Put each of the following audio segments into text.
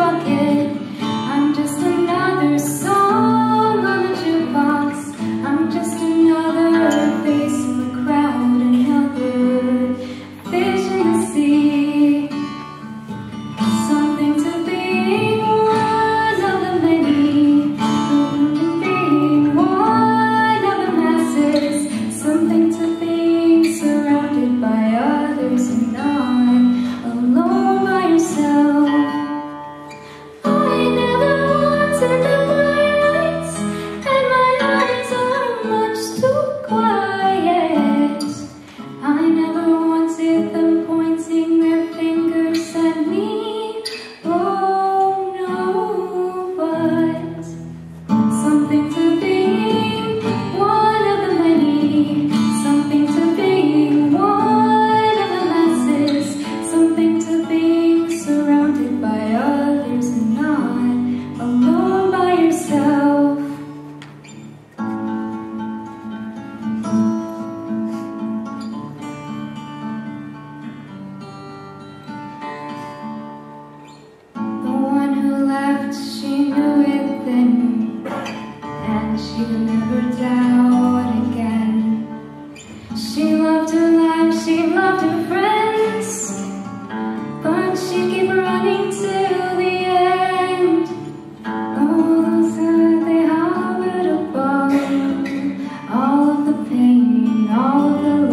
funky. Oh.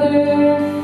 another.